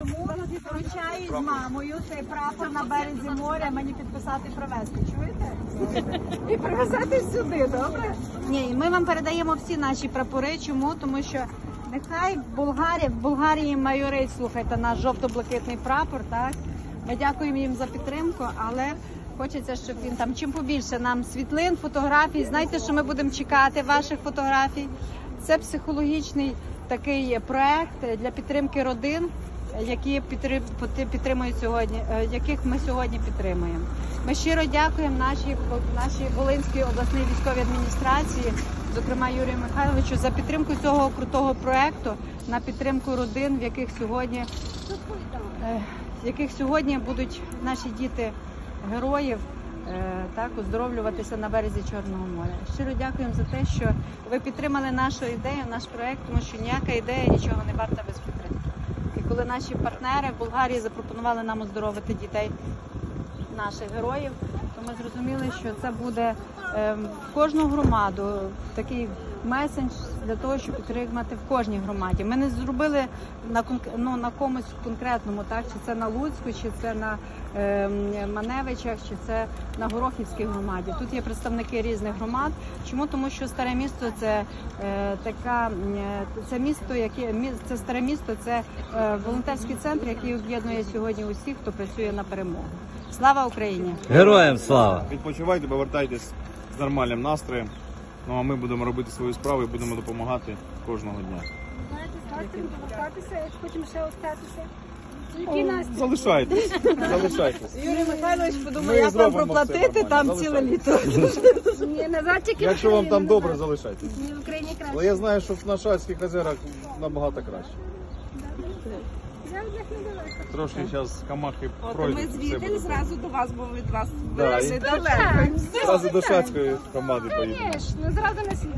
Тому вручаю з мамою цей прапор на березі моря мені підписати і привезти. Чуєте? І привезти сюди, добре? Ні, ми вам передаємо всі наші прапори. Чому? Тому що нехай в Болгарії, в Болгарії майорить, слухайте, наш жовто-блакитний прапор, так? Ми дякуємо їм за підтримку, але хочеться, щоб він там чим побільше нам світлин, фотографій. Знаєте, що ми будемо чекати ваших фотографій. Це психологічний такий проект для підтримки родин, які підтрим- підтримують сьогодні, е, яких ми сьогодні підтримуємо. Ми щиро дякуємо нашій нашій Волинській обласній військовій адміністрації, зокрема Юрію Михайловичу, за підтримку цього крутого проекту на підтримку родин, в яких сьогодні е, в яких сьогодні будуть наші діти героїв е, так оздоровлюватися на березі Чорного моря. Щиро дякуємо за те, що ви підтримали нашу ідею, наш проект, тому що ніяка ідея нічого не варта без підтримки. І коли наші партнери в Болгарії запропонували нам оздоровити дітей наших героїв, то ми зрозуміли, що це буде ем, в кожну громаду такий месендж для того, щоб підтримати в кожній громаді. Ми не зробили на ну, на комусь конкретному, так чи це на Луцьку, чи це на ем, Маневичах, чи це на Горохівській громаді. Тут є представники різних громад. Чому? Тому що старе місто це е, така е, це місто, яке це старе місто, це е, волонтерський центр, який об'єднує сьогодні усіх, хто працює на перемогу. Слава Україні! Героям слава! Відпочивайте, повертайтесь з нормальним настроєм. Ну а ми будемо робити свою справу і будемо допомагати кожного дня. Знаєте, з настроєм повертатися, як потім ще остатися. Який настрій? Залишайтесь, залишайтесь. Юрій Михайлович Ми подумав, як вам зробимо проплатити там ціле літо. Ні, назад тільки Якщо вам Україну, там добре, залишайтесь. Ні, в Україні краще. Але я знаю, що на Шацьких озерах набагато краще. Трошки зараз камахи От пройдуть. ми все звідти зразу до вас, бо від вас Да, далеко. Зразу до Шацької команди поїдемо. Звісно, зразу на світ.